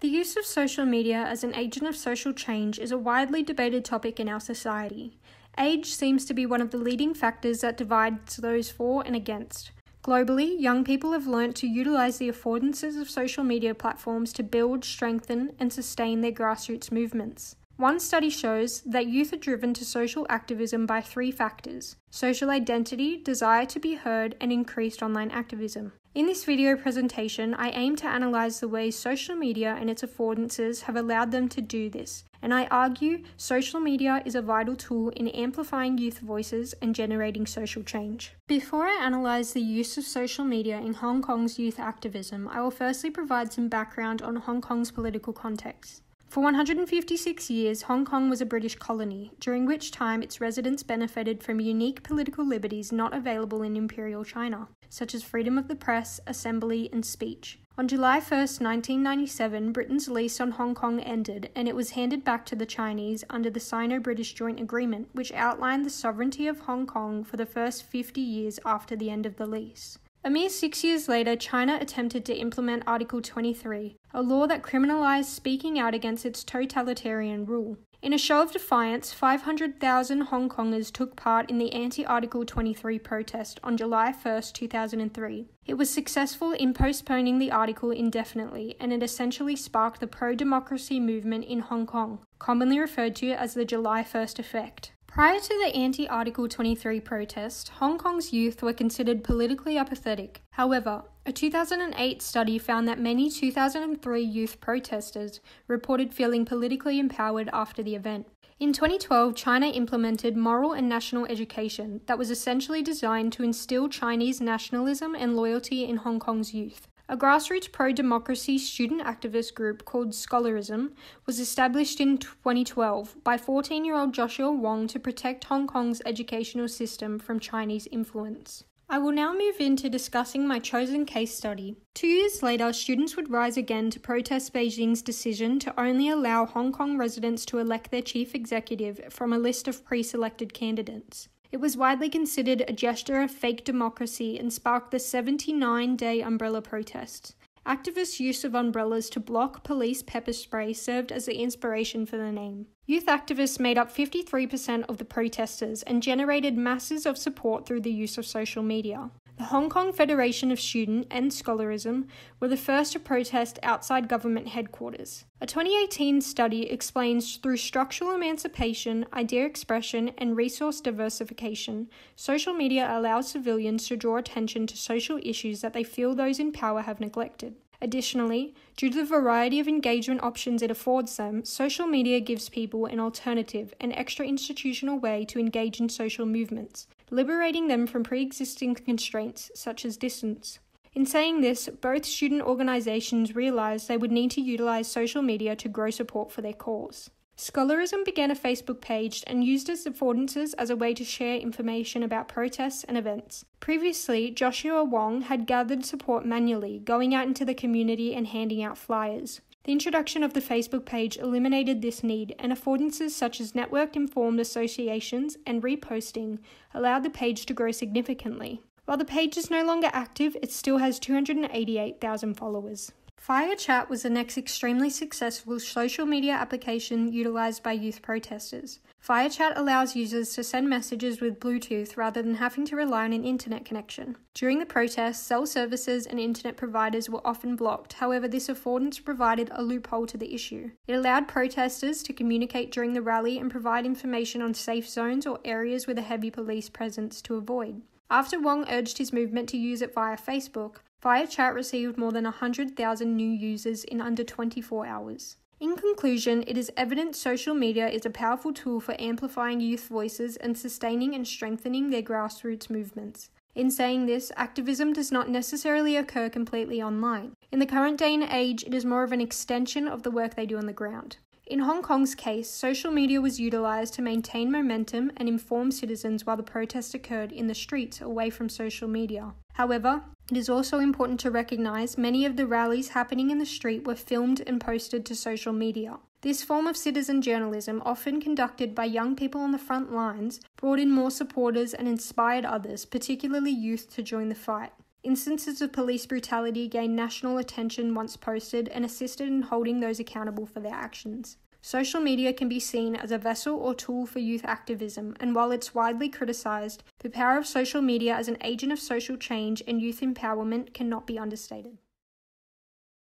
The use of social media as an agent of social change is a widely debated topic in our society. Age seems to be one of the leading factors that divides those for and against. Globally, young people have learnt to utilize the affordances of social media platforms to build, strengthen, and sustain their grassroots movements. One study shows that youth are driven to social activism by three factors social identity, desire to be heard, and increased online activism. In this video presentation, I aim to analyse the ways social media and its affordances have allowed them to do this, and I argue social media is a vital tool in amplifying youth voices and generating social change. Before I analyse the use of social media in Hong Kong's youth activism, I will firstly provide some background on Hong Kong's political context. For 156 years, Hong Kong was a British colony, during which time its residents benefited from unique political liberties not available in Imperial China, such as freedom of the press, assembly, and speech. On July 1, 1997, Britain's lease on Hong Kong ended and it was handed back to the Chinese under the Sino British Joint Agreement, which outlined the sovereignty of Hong Kong for the first 50 years after the end of the lease. A mere six years later, China attempted to implement Article 23, a law that criminalized speaking out against its totalitarian rule. In a show of defiance, 500,000 Hong Kongers took part in the anti Article 23 protest on July 1, 2003. It was successful in postponing the article indefinitely, and it essentially sparked the pro democracy movement in Hong Kong, commonly referred to as the July 1st effect. Prior to the anti Article 23 protest, Hong Kong's youth were considered politically apathetic. However, a 2008 study found that many 2003 youth protesters reported feeling politically empowered after the event. In 2012, China implemented moral and national education that was essentially designed to instill Chinese nationalism and loyalty in Hong Kong's youth. A grassroots pro democracy student activist group called Scholarism was established in 2012 by 14 year old Joshua Wong to protect Hong Kong's educational system from Chinese influence. I will now move into discussing my chosen case study. Two years later, students would rise again to protest Beijing's decision to only allow Hong Kong residents to elect their chief executive from a list of pre selected candidates. It was widely considered a gesture of fake democracy and sparked the 79 day umbrella protests. Activists' use of umbrellas to block police pepper spray served as the inspiration for the name. Youth activists made up 53% of the protesters and generated masses of support through the use of social media. The Hong Kong Federation of Student and Scholarism were the first to protest outside government headquarters. A 2018 study explains through structural emancipation, idea expression, and resource diversification, social media allows civilians to draw attention to social issues that they feel those in power have neglected. Additionally, due to the variety of engagement options it affords them, social media gives people an alternative, an extra institutional way to engage in social movements, liberating them from pre existing constraints such as distance. In saying this, both student organizations realized they would need to utilize social media to grow support for their cause. Scholarism began a Facebook page and used its affordances as a way to share information about protests and events. Previously, Joshua Wong had gathered support manually, going out into the community and handing out flyers. The introduction of the Facebook page eliminated this need, and affordances such as networked informed associations and reposting allowed the page to grow significantly. While the page is no longer active, it still has 288,000 followers. FireChat was the next extremely successful social media application utilized by youth protesters. FireChat allows users to send messages with Bluetooth rather than having to rely on an internet connection. During the protests, cell services and internet providers were often blocked, however, this affordance provided a loophole to the issue. It allowed protesters to communicate during the rally and provide information on safe zones or areas with a heavy police presence to avoid. After Wong urged his movement to use it via Facebook, FireChat received more than 100,000 new users in under 24 hours. In conclusion, it is evident social media is a powerful tool for amplifying youth voices and sustaining and strengthening their grassroots movements. In saying this, activism does not necessarily occur completely online. In the current day and age, it is more of an extension of the work they do on the ground. In Hong Kong's case, social media was utilised to maintain momentum and inform citizens while the protest occurred in the streets away from social media. However, it is also important to recognise many of the rallies happening in the street were filmed and posted to social media. This form of citizen journalism, often conducted by young people on the front lines, brought in more supporters and inspired others, particularly youth, to join the fight. Instances of police brutality gained national attention once posted and assisted in holding those accountable for their actions. Social media can be seen as a vessel or tool for youth activism, and while it's widely criticized, the power of social media as an agent of social change and youth empowerment cannot be understated.